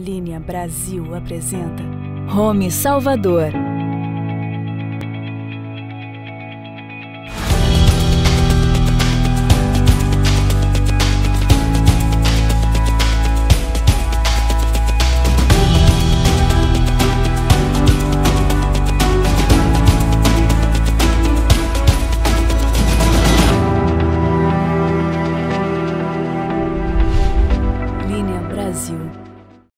Linha Brasil apresenta Home Salvador. Brasil